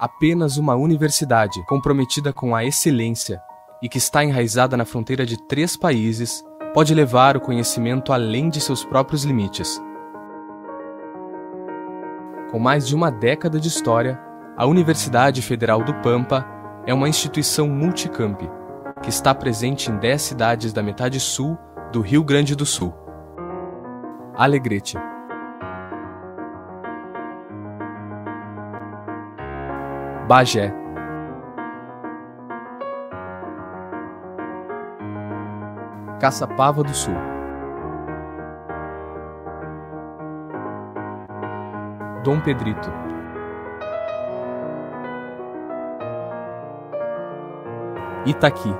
Apenas uma universidade comprometida com a excelência e que está enraizada na fronteira de três países pode levar o conhecimento além de seus próprios limites. Com mais de uma década de história, a Universidade Federal do Pampa é uma instituição multicamp que está presente em 10 cidades da metade sul do Rio Grande do Sul. Alegrete. Bagé. Caçapava do Sul. Dom Pedrito. Itaqui.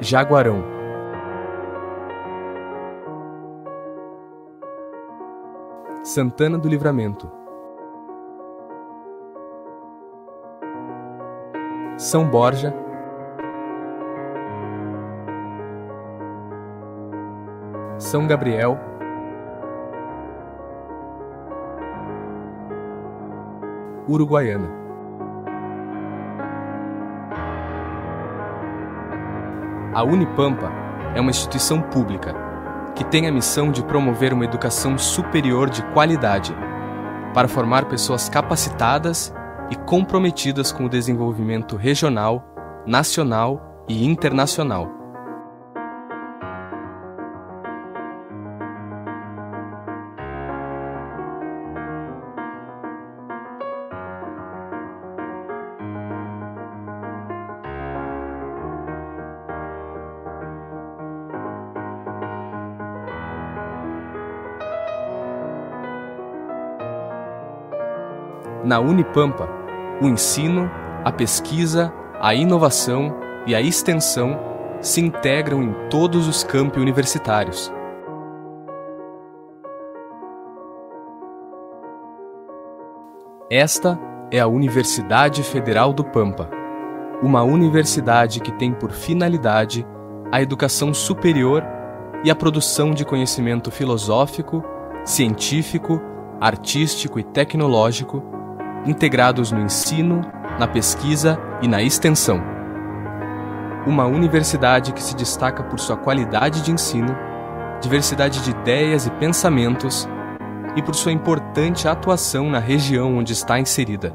Jaguarão. Santana do Livramento. São Borja. São Gabriel. Uruguaiana. A Unipampa é uma instituição pública que tem a missão de promover uma educação superior de qualidade para formar pessoas capacitadas e comprometidas com o desenvolvimento regional, nacional e internacional. Na Unipampa, o ensino, a pesquisa, a inovação e a extensão se integram em todos os campi universitários. Esta é a Universidade Federal do Pampa, uma universidade que tem por finalidade a educação superior e a produção de conhecimento filosófico, científico, artístico e tecnológico integrados no ensino, na pesquisa e na extensão. Uma universidade que se destaca por sua qualidade de ensino, diversidade de ideias e pensamentos e por sua importante atuação na região onde está inserida.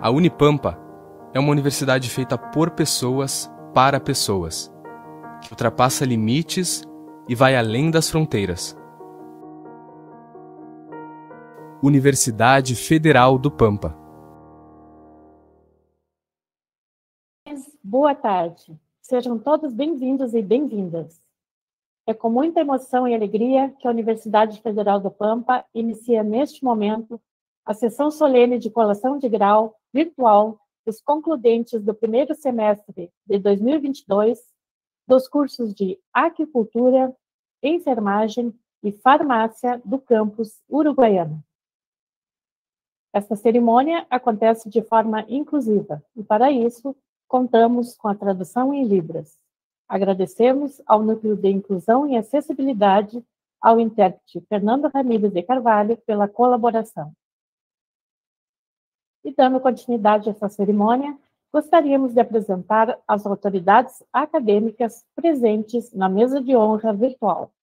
A Unipampa é uma universidade feita por pessoas para pessoas, que ultrapassa limites e vai além das fronteiras. Universidade Federal do Pampa. Boa tarde. Sejam todos bem-vindos e bem-vindas. É com muita emoção e alegria que a Universidade Federal do Pampa inicia neste momento a sessão solene de colação de grau virtual dos concludentes do primeiro semestre de 2022 dos cursos de Aquicultura, Enfermagem e Farmácia do campus Uruguaiano. Esta cerimônia acontece de forma inclusiva e, para isso, contamos com a tradução em Libras. Agradecemos ao Núcleo de Inclusão e Acessibilidade, ao intérprete Fernando Ramírez de Carvalho, pela colaboração. E dando continuidade a essa cerimônia, gostaríamos de apresentar as autoridades acadêmicas presentes na mesa de honra virtual.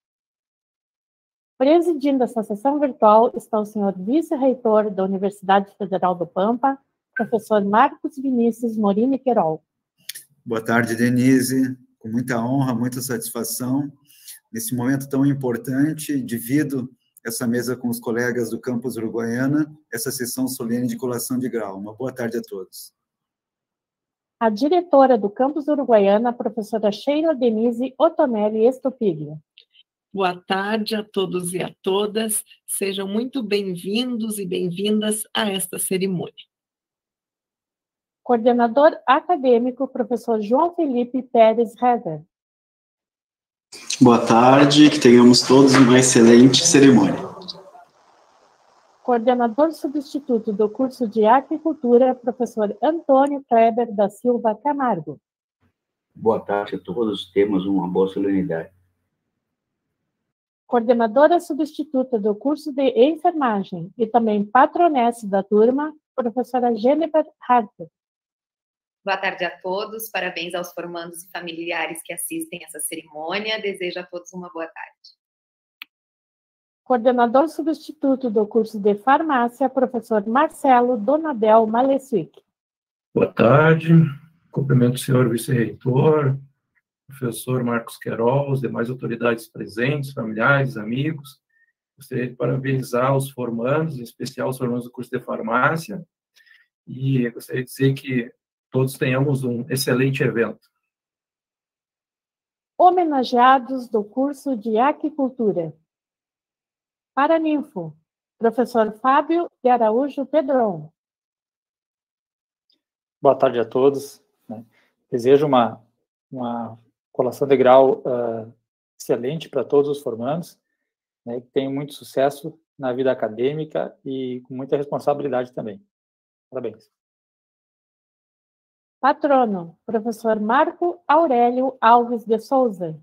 Presidindo essa sessão virtual está o senhor vice-reitor da Universidade Federal do Pampa, professor Marcos Vinícius Morini Querol. Boa tarde, Denise. Com muita honra, muita satisfação. Nesse momento tão importante, divido essa mesa com os colegas do campus Uruguaiana, essa sessão solene de colação de grau. Uma boa tarde a todos. A diretora do campus Uruguaiana, professora Sheila Denise Otonelli Estopiglio. Boa tarde a todos e a todas. Sejam muito bem-vindos e bem-vindas a esta cerimônia. Coordenador acadêmico, professor João Felipe Pérez Heather. Boa tarde, que tenhamos todos uma excelente cerimônia. Coordenador substituto do curso de Agricultura, professor Antônio Kleber da Silva Camargo. Boa tarde a todos, temos uma boa solenidade coordenadora substituta do curso de enfermagem e também patronesse da turma, professora Jennifer Harper. Boa tarde a todos, parabéns aos formandos e familiares que assistem essa cerimônia. Desejo a todos uma boa tarde. Coordenador substituto do curso de farmácia, professor Marcelo Donadel Maleswick. Boa tarde, cumprimento o senhor vice-reitor, professor Marcos Querol, os demais autoridades presentes, familiares, amigos. Gostaria de parabenizar os formandos, em especial os formandos do curso de farmácia, e gostaria de dizer que todos tenhamos um excelente evento. Homenageados do curso de Aquicultura. Paraninfo, professor Fábio de Araújo Pedron. Boa tarde a todos. Né? Desejo uma, uma colação de grau uh, excelente para todos os formandos, né, que tenham muito sucesso na vida acadêmica e com muita responsabilidade também. Parabéns. Patrono, professor Marco Aurélio Alves de Souza.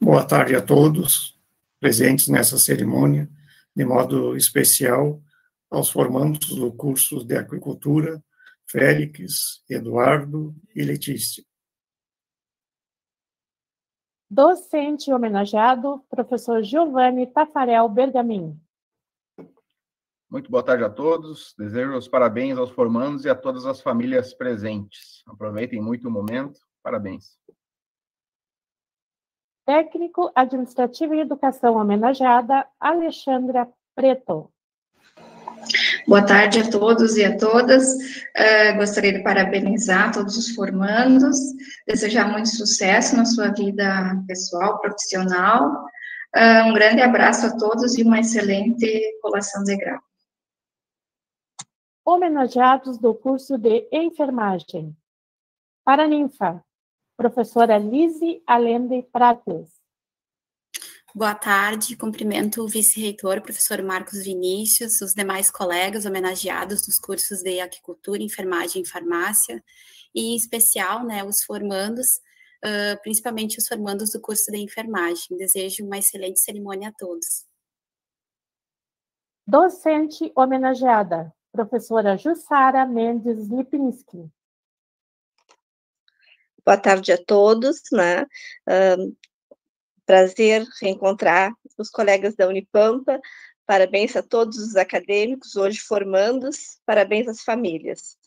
Boa tarde a todos presentes nessa cerimônia, de modo especial aos formandos do curso de Aquicultura, Félix, Eduardo e Letícia. Docente homenageado, professor Giovanni Tafarel Bergamin. Muito boa tarde a todos. Desejo os parabéns aos formandos e a todas as famílias presentes. Aproveitem muito o momento. Parabéns. Técnico Administrativo e Educação homenageada, Alexandra Preto. Boa tarde a todos e a todas. Uh, gostaria de parabenizar todos os formandos, desejar muito sucesso na sua vida pessoal, profissional. Uh, um grande abraço a todos e uma excelente colação de grau. Homenageados do curso de enfermagem. Paraninfa, professora Lise Allende Prates. Boa tarde, cumprimento o vice-reitor, professor Marcos Vinícius, os demais colegas homenageados dos cursos de aquicultura, enfermagem e farmácia, e em especial, né, os formandos, uh, principalmente os formandos do curso de enfermagem. Desejo uma excelente cerimônia a todos. Docente homenageada, professora Jussara Mendes Lipinski. Boa tarde a todos, né? Um, prazer reencontrar os colegas da Unipampa. Parabéns a todos os acadêmicos hoje formandos. Parabéns às famílias.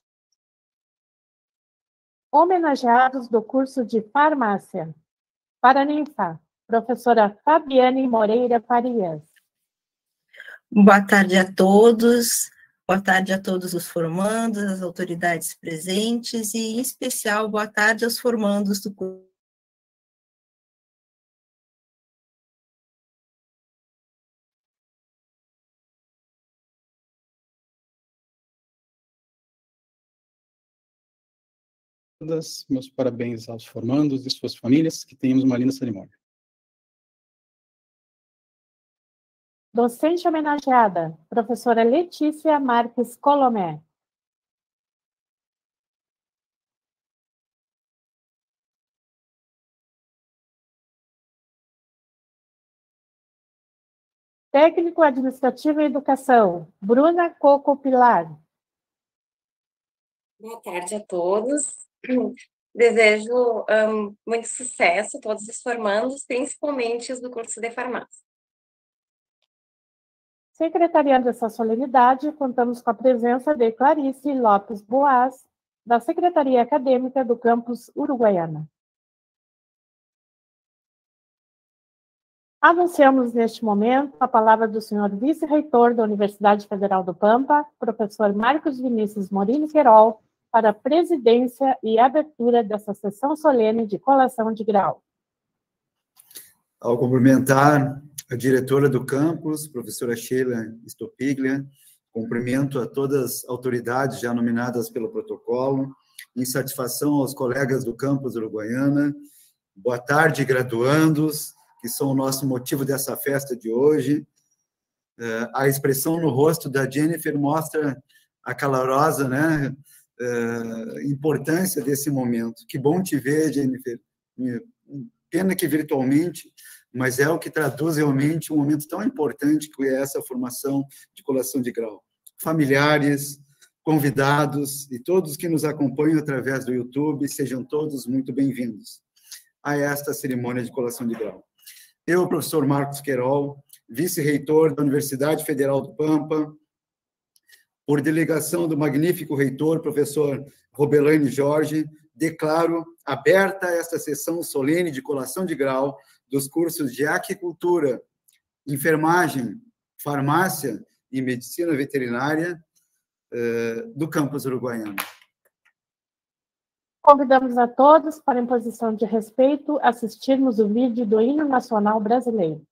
Homenageados do curso de farmácia. Paraninfa, professora Fabiane Moreira Farias. Boa tarde a todos. Boa tarde a todos os formandos, as autoridades presentes e, em especial, boa tarde aos formandos do curso. Meus parabéns aos formandos e suas famílias, que tenhamos uma linda cerimônia. Docente homenageada, professora Letícia Marques Colomé. Técnico Administrativo e Educação, Bruna Coco Pilar. Boa tarde a todos. Desejo um, muito sucesso a todos os formandos, principalmente os do curso de farmácia. Secretariando essa solenidade, contamos com a presença de Clarice Lopes Boas, da Secretaria Acadêmica do Campus Uruguaiana. Anunciamos neste momento a palavra do senhor vice-reitor da Universidade Federal do Pampa, professor Marcos Vinícius Morini Querol, para a presidência e abertura dessa sessão solene de colação de grau. Ao cumprimentar a diretora do campus, professora Sheila Stopiglia, cumprimento a todas as autoridades já nominadas pelo protocolo, em satisfação aos colegas do campus Uruguaiana, boa tarde, graduandos, que são o nosso motivo dessa festa de hoje. É, a expressão no rosto da Jennifer mostra a calorosa né, é, importância desse momento. Que bom te ver, Jennifer. Pena que virtualmente, mas é o que traduz realmente um momento tão importante que é essa formação de colação de grau. Familiares, convidados e todos que nos acompanham através do YouTube, sejam todos muito bem-vindos a esta cerimônia de colação de grau. Eu, professor Marcos Querol, vice-reitor da Universidade Federal do Pampa, por delegação do magnífico reitor, professor Robelane Jorge, declaro aberta esta sessão solene de colação de grau dos cursos de aquicultura, enfermagem, farmácia e medicina veterinária eh, do campus uruguaiano. Convidamos a todos para, em posição de respeito, assistirmos o vídeo do hino nacional brasileiro.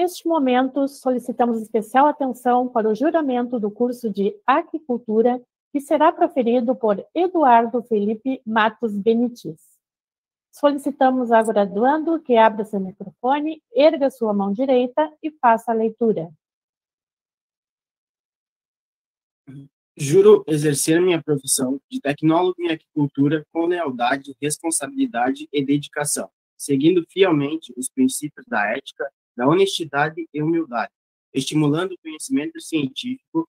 Neste momento, solicitamos especial atenção para o juramento do curso de Aquicultura, que será proferido por Eduardo Felipe Matos Benitis. Solicitamos ao graduando que abra seu microfone, erga sua mão direita e faça a leitura. Juro exercer minha profissão de tecnólogo em aquicultura com lealdade, responsabilidade e dedicação, seguindo fielmente os princípios da ética, da honestidade e humildade, estimulando o conhecimento científico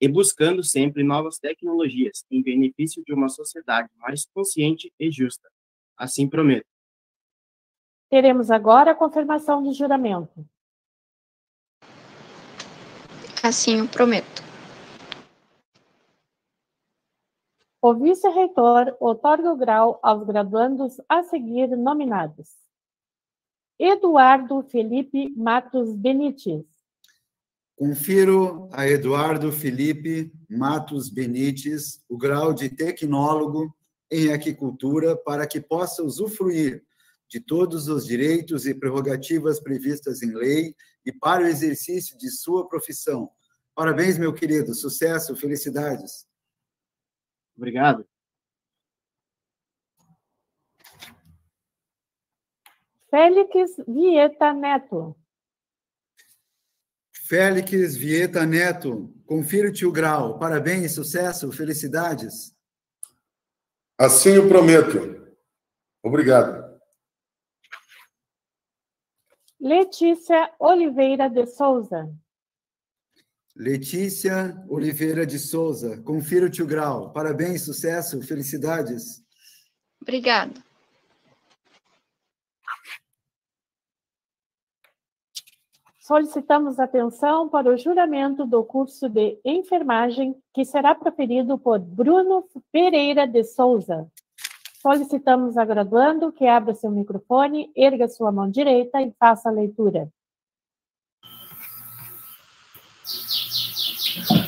e buscando sempre novas tecnologias em benefício de uma sociedade mais consciente e justa. Assim prometo. Teremos agora a confirmação do juramento. Assim eu prometo. O vice-reitor otorga o grau aos graduandos a seguir nominados. Eduardo Felipe Matos Benites. Confiro a Eduardo Felipe Matos Benites o grau de tecnólogo em aquicultura para que possa usufruir de todos os direitos e prerrogativas previstas em lei e para o exercício de sua profissão. Parabéns, meu querido. Sucesso, felicidades. Obrigado. Félix Vieta Neto. Félix Vieta Neto, confiro-te o grau. Parabéns, sucesso, felicidades. Assim eu prometo. Obrigado. Letícia Oliveira de Souza. Letícia Oliveira de Souza, confiro-te o grau. Parabéns, sucesso, felicidades. Obrigado. Solicitamos atenção para o juramento do curso de enfermagem, que será proferido por Bruno Pereira de Souza. Solicitamos a graduando que abra seu microfone, erga sua mão direita e faça a leitura.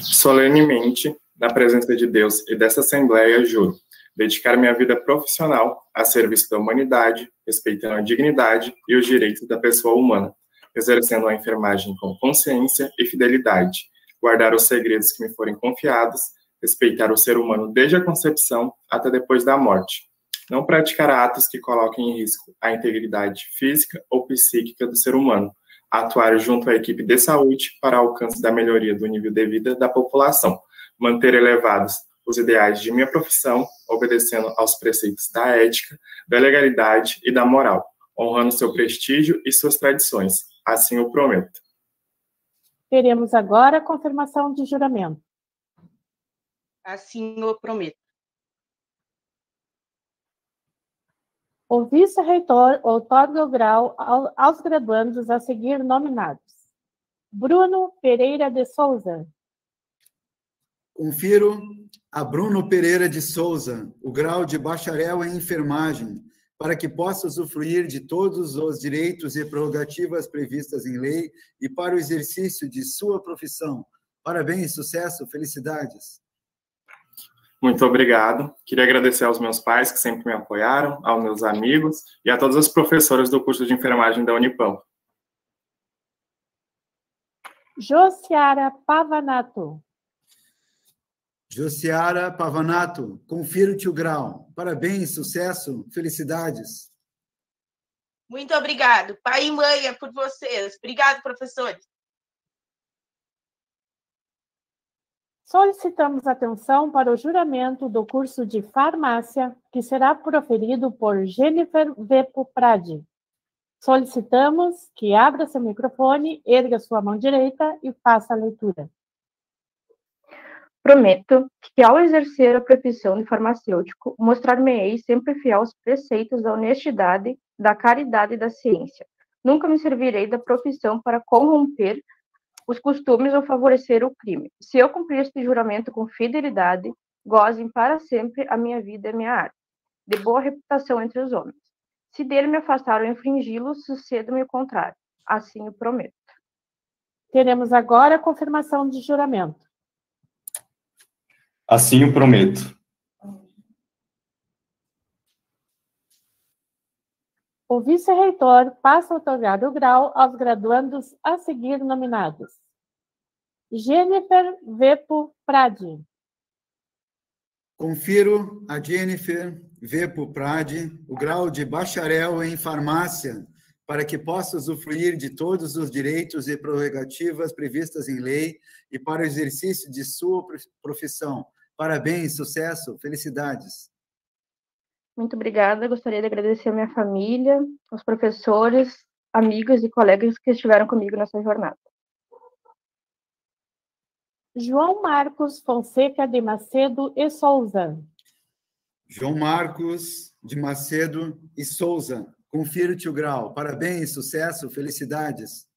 Solenemente, na presença de Deus e dessa Assembleia, juro dedicar minha vida profissional a serviço da humanidade, respeitando a dignidade e os direitos da pessoa humana, exercendo a enfermagem com consciência e fidelidade, guardar os segredos que me forem confiados, respeitar o ser humano desde a concepção até depois da morte, não praticar atos que coloquem em risco a integridade física ou psíquica do ser humano, atuar junto à equipe de saúde para alcance da melhoria do nível de vida da população, manter elevados os ideais de minha profissão, obedecendo aos preceitos da ética, da legalidade e da moral, honrando seu prestígio e suas tradições, Assim eu prometo. Teremos agora a confirmação de juramento. Assim eu prometo. O vice-reitor outorga o grau aos graduandos a seguir nominados. Bruno Pereira de Souza. Confiro a Bruno Pereira de Souza o grau de bacharel em enfermagem para que possa usufruir de todos os direitos e prerrogativas previstas em lei e para o exercício de sua profissão. Parabéns, sucesso, felicidades. Muito obrigado. Queria agradecer aos meus pais que sempre me apoiaram, aos meus amigos e a todas as professoras do curso de enfermagem da Unipam. Josiara Pavanato. Josiara Pavanato, confiro-te o grau. Parabéns, sucesso, felicidades. Muito obrigado. Pai e mãe, é por vocês. Obrigado, professores. Solicitamos atenção para o juramento do curso de farmácia, que será proferido por Jennifer Vepo Prade. Solicitamos que abra seu microfone, erga sua mão direita e faça a leitura. Prometo que, ao exercer a profissão de farmacêutico, mostrar-me-ei sempre fiel aos preceitos da honestidade, da caridade e da ciência. Nunca me servirei da profissão para corromper os costumes ou favorecer o crime. Se eu cumprir este juramento com fidelidade, gozem para sempre a minha vida e a minha arte, de boa reputação entre os homens. Se dele me afastar ou infringi-lo, suceda-me o contrário. Assim o prometo. Teremos agora a confirmação de juramento. Assim o prometo. O vice-reitor passa a otorgar o grau aos graduandos a seguir nominados. Jennifer Vepo Prade. Confiro a Jennifer Vepo Prade o grau de bacharel em farmácia para que possa usufruir de todos os direitos e prerrogativas previstas em lei e para o exercício de sua profissão. Parabéns, sucesso, felicidades. Muito obrigada. Gostaria de agradecer a minha família, os professores, amigos e colegas que estiveram comigo nessa jornada. João Marcos Fonseca de Macedo e Souza. João Marcos de Macedo e Souza. Confira-te o grau. Parabéns, sucesso, felicidades.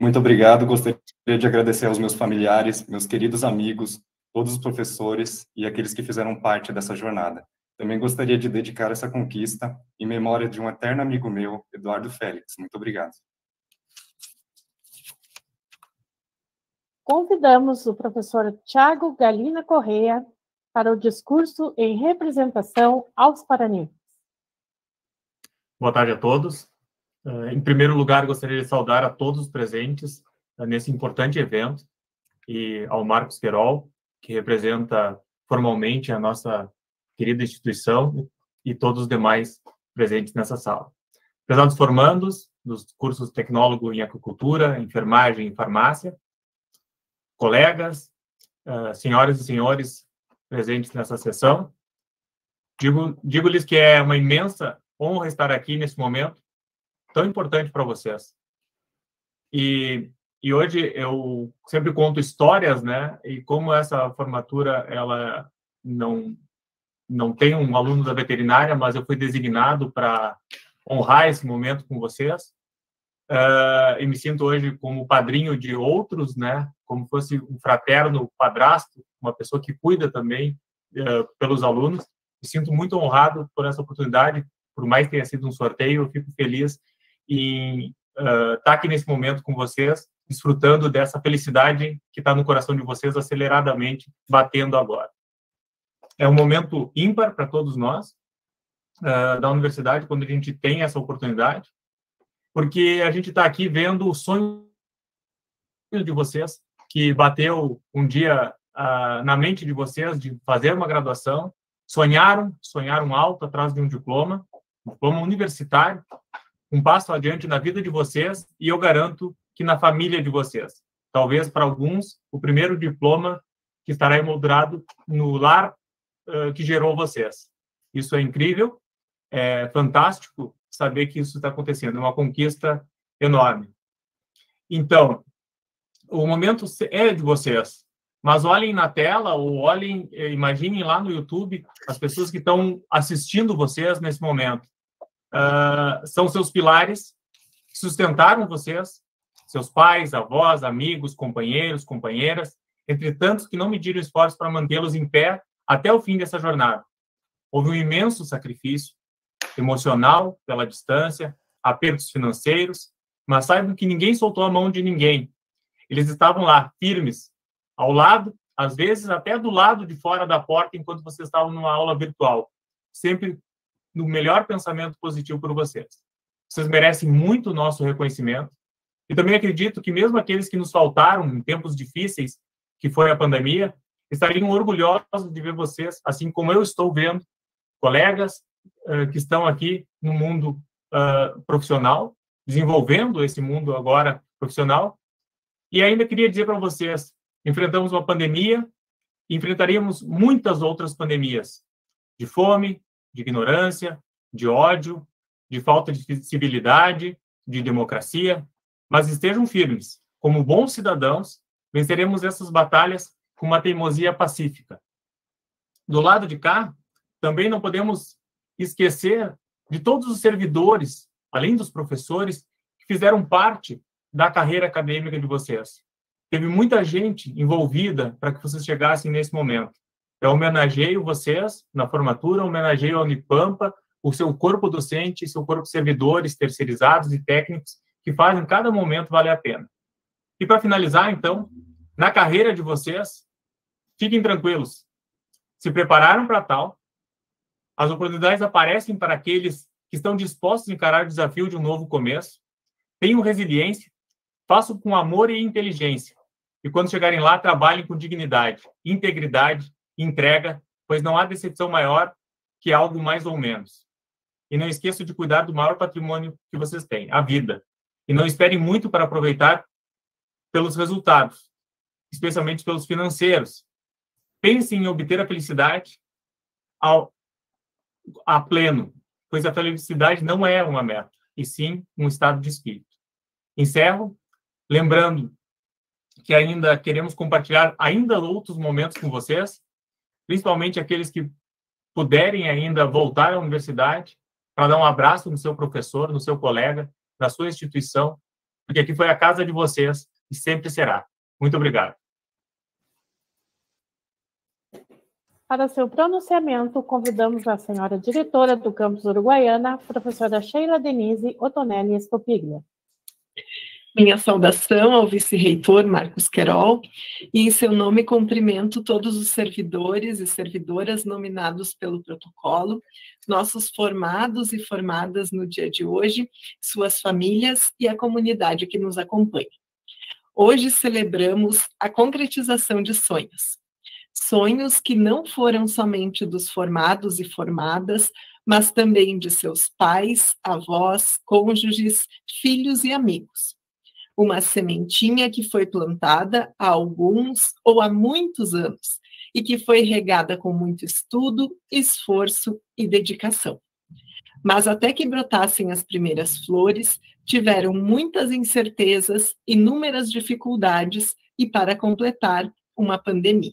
Muito obrigado. Gostaria de agradecer aos meus familiares, meus queridos amigos, todos os professores e aqueles que fizeram parte dessa jornada. Também gostaria de dedicar essa conquista em memória de um eterno amigo meu, Eduardo Félix. Muito obrigado. Convidamos o professor Tiago Galina Correia para o discurso em representação aos Paraninfos. Boa tarde a todos. Eh, em primeiro lugar, gostaria de saudar a todos os presentes eh, nesse importante evento e ao Marcos Querol, que representa formalmente a nossa querida instituição e todos os demais presentes nessa sala. Prezados formandos dos cursos tecnólogo em aquicultura, enfermagem e farmácia, colegas, uh, senhoras e senhores presentes nessa sessão, digo, digo-lhes que é uma imensa honra estar aqui nesse momento tão importante para vocês. E e hoje eu sempre conto histórias, né? E como essa formatura ela não não tem um aluno da veterinária, mas eu fui designado para honrar esse momento com vocês. Uh, e me sinto hoje como padrinho de outros, né? Como fosse um fraterno padrasto, uma pessoa que cuida também uh, pelos alunos. Me sinto muito honrado por essa oportunidade, por mais que tenha sido um sorteio, eu fico feliz em estar uh, tá aqui nesse momento com vocês desfrutando dessa felicidade que está no coração de vocês aceleradamente batendo agora. É um momento ímpar para todos nós uh, da universidade quando a gente tem essa oportunidade, porque a gente está aqui vendo o sonho de vocês que bateu um dia uh, na mente de vocês de fazer uma graduação, sonharam, sonharam alto atrás de um diploma, diploma universitário, um passo adiante na vida de vocês e eu garanto que na família de vocês. Talvez para alguns o primeiro diploma que estará emoldurado no lar uh, que gerou vocês. Isso é incrível, é fantástico saber que isso está acontecendo, é uma conquista enorme. Então, o momento é de vocês, mas olhem na tela ou olhem, eh, imaginem lá no YouTube as pessoas que estão assistindo vocês nesse momento. Uh, são seus pilares que sustentaram vocês, seus pais, avós, amigos, companheiros, companheiras, entre tantos que não mediram esforços para mantê-los em pé até o fim dessa jornada. Houve um imenso sacrifício emocional pela distância, apertos financeiros, mas saibam que ninguém soltou a mão de ninguém. Eles estavam lá, firmes, ao lado, às vezes até do lado de fora da porta, enquanto vocês estavam numa aula virtual. Sempre no melhor pensamento positivo por vocês. Vocês merecem muito o nosso reconhecimento. E também acredito que mesmo aqueles que nos faltaram em tempos difíceis, que foi a pandemia, estariam orgulhosos de ver vocês, assim como eu estou vendo colegas uh, que estão aqui no mundo uh, profissional, desenvolvendo esse mundo agora profissional. E ainda queria dizer para vocês, enfrentamos uma pandemia, enfrentaríamos muitas outras pandemias, de fome, de ignorância, de ódio, de falta de civilidade, de democracia, mas estejam firmes. Como bons cidadãos, venceremos essas batalhas com uma teimosia pacífica. Do lado de cá, também não podemos esquecer de todos os servidores, além dos professores, que fizeram parte da carreira acadêmica de vocês. Teve muita gente envolvida para que vocês chegassem nesse momento. Eu homenageio vocês na formatura, homenageio a Unipampa, o seu corpo docente, seu corpo servidores terceirizados e técnicos que fazem cada momento valer a pena. E para finalizar, então, na carreira de vocês, fiquem tranquilos. Se prepararam para tal, as oportunidades aparecem para aqueles que estão dispostos a encarar o desafio de um novo começo. Tenham resiliência, façam com amor e inteligência. E quando chegarem lá, trabalhem com dignidade, integridade entrega, pois não há decepção maior que algo mais ou menos. E não esqueçam de cuidar do maior patrimônio que vocês têm, a vida. E não esperem muito para aproveitar pelos resultados, especialmente pelos financeiros. Pensem em obter a felicidade ao, a pleno, pois a felicidade não é uma meta, e sim um estado de espírito. Encerro lembrando que ainda queremos compartilhar ainda outros momentos com vocês, principalmente aqueles que puderem ainda voltar à universidade para dar um abraço no seu professor, no seu colega, na sua instituição, porque aqui foi a casa de vocês e sempre será. Muito obrigado. Para seu pronunciamento, convidamos a senhora diretora do campus Uruguaiana, professora Sheila Denise Otonelli Escopiglia. Minha saudação ao vice-reitor Marcos Querol, e em seu nome cumprimento todos os servidores e servidoras nominados pelo protocolo, nossos formados e formadas no dia de hoje, suas famílias e a comunidade que nos acompanha. Hoje celebramos a concretização de sonhos. Sonhos que não foram somente dos formados e formadas, mas também de seus pais, avós, cônjuges, filhos e amigos uma sementinha que foi plantada há alguns ou há muitos anos e que foi regada com muito estudo, esforço e dedicação. Mas até que brotassem as primeiras flores, tiveram muitas incertezas, inúmeras dificuldades e, para completar, uma pandemia.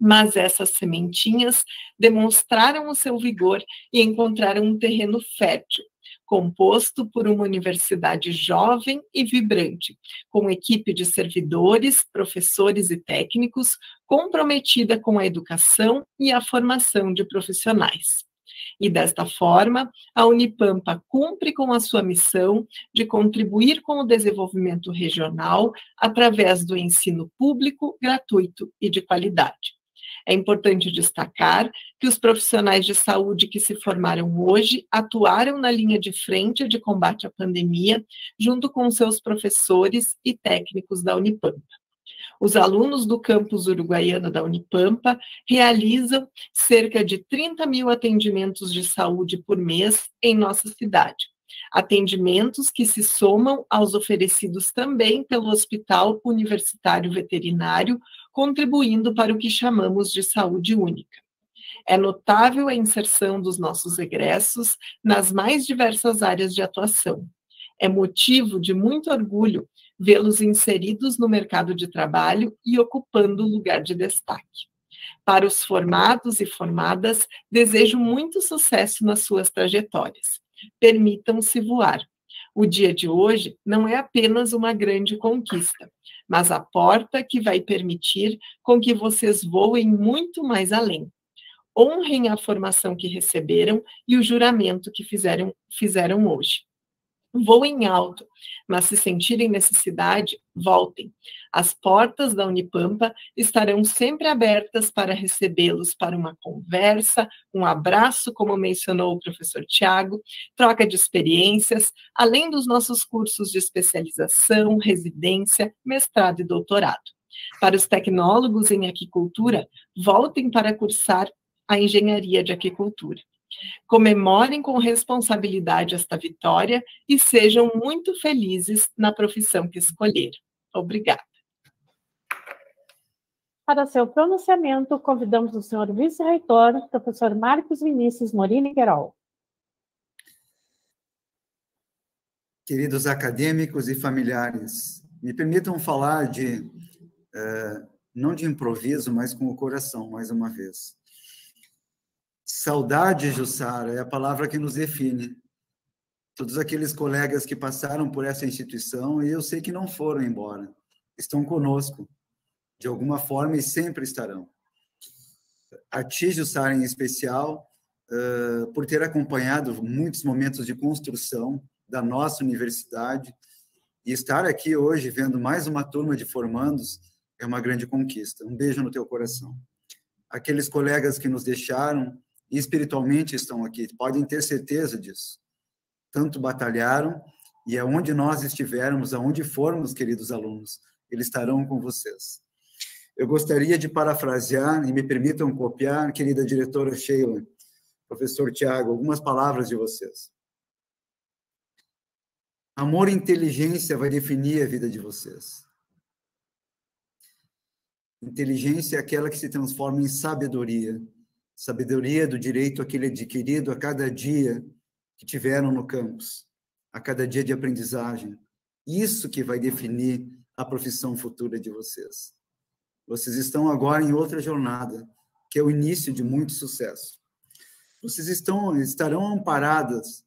Mas essas sementinhas demonstraram o seu vigor e encontraram um terreno fértil, composto por uma universidade jovem e vibrante, com equipe de servidores, professores e técnicos comprometida com a educação e a formação de profissionais. E desta forma, a Unipampa cumpre com a sua missão de contribuir com o desenvolvimento regional através do ensino público, gratuito e de qualidade. É importante destacar que os profissionais de saúde que se formaram hoje atuaram na linha de frente de combate à pandemia, junto com seus professores e técnicos da Unipampa. Os alunos do campus uruguaiano da Unipampa realizam cerca de 30 mil atendimentos de saúde por mês em nossa cidade. Atendimentos que se somam aos oferecidos também pelo Hospital Universitário Veterinário, contribuindo para o que chamamos de saúde única. É notável a inserção dos nossos egressos nas mais diversas áreas de atuação. É motivo de muito orgulho vê-los inseridos no mercado de trabalho e ocupando lugar de destaque. Para os formados e formadas, desejo muito sucesso nas suas trajetórias. Permitam-se voar. O dia de hoje não é apenas uma grande conquista, mas a porta que vai permitir com que vocês voem muito mais além. Honrem a formação que receberam e o juramento que fizeram, fizeram hoje. Voem alto, mas se sentirem necessidade, voltem. As portas da Unipampa estarão sempre abertas para recebê-los para uma conversa, um abraço, como mencionou o professor Tiago, troca de experiências, além dos nossos cursos de especialização, residência, mestrado e doutorado. Para os tecnólogos em aquicultura, voltem para cursar a engenharia de aquicultura. Comemorem com responsabilidade esta vitória e sejam muito felizes na profissão que escolheram. Obrigada. Para seu pronunciamento, convidamos o senhor vice-reitor, professor Marcos Vinícius Morini Querol. Queridos acadêmicos e familiares, me permitam falar de, eh, não de improviso, mas com o coração, mais uma vez. Saudade, Jussara, é a palavra que nos define. Todos aqueles colegas que passaram por essa instituição, e eu sei que não foram embora, estão conosco, de alguma forma, e sempre estarão. A ti, Jussara, em especial, por ter acompanhado muitos momentos de construção da nossa universidade, e estar aqui hoje vendo mais uma turma de formandos é uma grande conquista. Um beijo no teu coração. Aqueles colegas que nos deixaram, espiritualmente estão aqui, podem ter certeza disso. Tanto batalharam, e aonde nós estivermos, aonde formos, queridos alunos, eles estarão com vocês. Eu gostaria de parafrasear, e me permitam copiar, querida diretora Sheila, professor Tiago, algumas palavras de vocês. Amor e inteligência vai definir a vida de vocês. Inteligência é aquela que se transforma em sabedoria sabedoria do direito aquele adquirido a cada dia que tiveram no campus, a cada dia de aprendizagem. Isso que vai definir a profissão futura de vocês. Vocês estão agora em outra jornada, que é o início de muito sucesso. Vocês estão estarão amparadas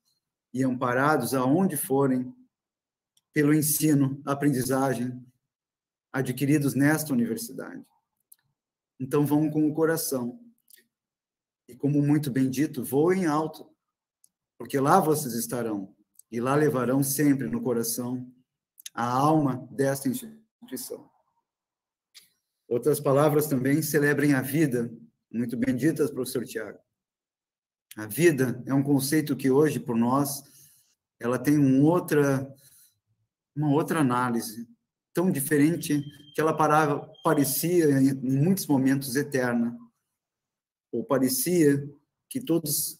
e amparados aonde forem pelo ensino, aprendizagem adquiridos nesta universidade. Então vão com o coração. E como muito bem dito, voem alto, porque lá vocês estarão e lá levarão sempre no coração a alma desta instituição. Outras palavras também celebrem a vida, muito bem ditas, professor Tiago. A vida é um conceito que hoje, por nós, ela tem um outra, uma outra análise, tão diferente que ela parava, parecia, em muitos momentos, eterna. Ou parecia que todos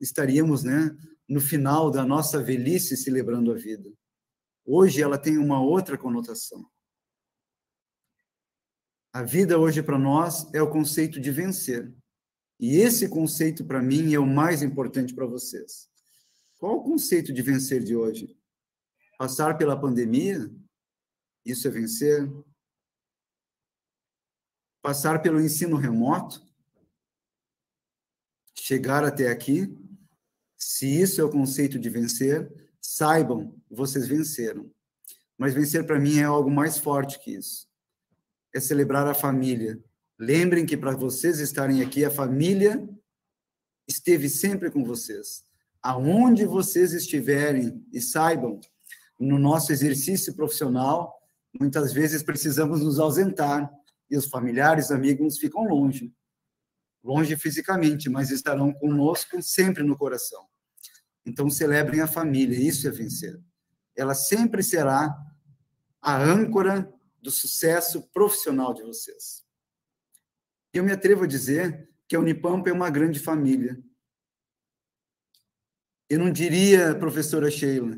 estaríamos né, no final da nossa velhice celebrando a vida. Hoje ela tem uma outra conotação. A vida hoje para nós é o conceito de vencer. E esse conceito para mim é o mais importante para vocês. Qual o conceito de vencer de hoje? Passar pela pandemia? Isso é vencer? Passar pelo ensino remoto? Chegar até aqui? Se isso é o conceito de vencer, saibam, vocês venceram. Mas vencer para mim é algo mais forte que isso. É celebrar a família. Lembrem que para vocês estarem aqui, a família esteve sempre com vocês. Aonde vocês estiverem, e saibam, no nosso exercício profissional, muitas vezes precisamos nos ausentar e os familiares, amigos ficam longe longe fisicamente, mas estarão conosco sempre no coração. Então, celebrem a família, isso é vencer. Ela sempre será a âncora do sucesso profissional de vocês. Eu me atrevo a dizer que a Unipampa é uma grande família. Eu não diria, professora Sheila,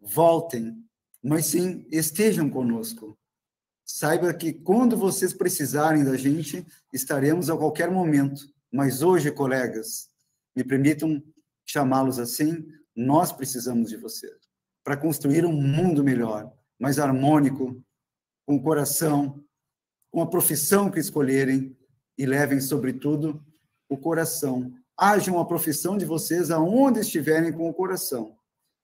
voltem, mas sim estejam conosco. Saiba que quando vocês precisarem da gente, estaremos a qualquer momento. Mas hoje, colegas, me permitam chamá-los assim, nós precisamos de vocês para construir um mundo melhor, mais harmônico, com o coração, com a profissão que escolherem e levem, sobretudo, o coração. Hajam a profissão de vocês aonde estiverem com o coração.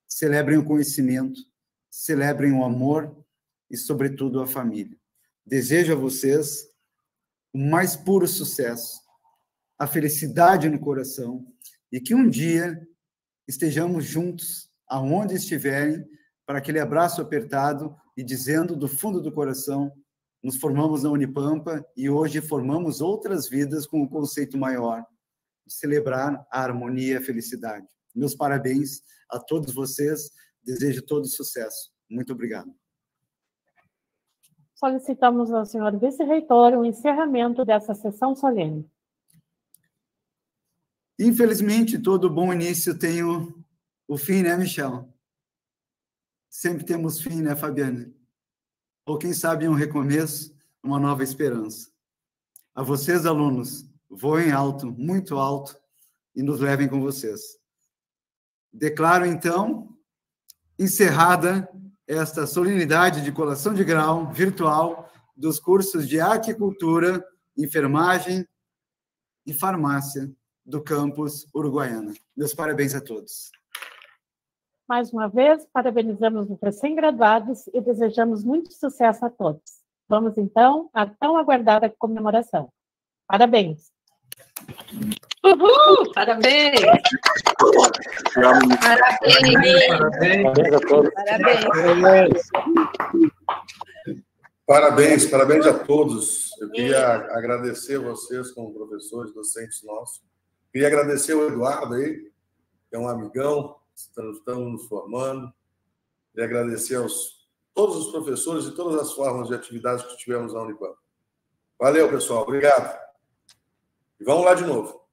Celebrem o conhecimento, celebrem o amor e, sobretudo, a família. Desejo a vocês o mais puro sucesso, a felicidade no coração e que um dia estejamos juntos, aonde estiverem, para aquele abraço apertado e dizendo do fundo do coração: nos formamos na Unipampa e hoje formamos outras vidas com um conceito maior de celebrar a harmonia e a felicidade. Meus parabéns a todos vocês, desejo todo sucesso. Muito obrigado solicitamos ao senhor vice-reitor o encerramento dessa sessão solene. Infelizmente, todo bom início tem o, o fim, né, Michel? Sempre temos fim, né, Fabiana? Ou quem sabe um recomeço, uma nova esperança. A vocês, alunos, voem alto, muito alto, e nos levem com vocês. Declaro, então, encerrada esta solenidade de colação de grau virtual dos cursos de aquicultura, enfermagem e farmácia do campus Uruguaiana. Meus parabéns a todos. Mais uma vez, parabenizamos os recém-graduados e desejamos muito sucesso a todos. Vamos, então, à tão aguardada comemoração. Parabéns! Uhul! Parabéns! Parabéns! Parabéns a todos. Parabéns! Parabéns, parabéns a todos. Eu queria agradecer vocês como professores, docentes nossos. Queria agradecer o Eduardo aí, que é um amigão, estamos, estamos nos formando. Queria agradecer aos todos os professores e todas as formas de atividades que tivemos na Unipam. Valeu, pessoal. Obrigado. E vamos lá de novo.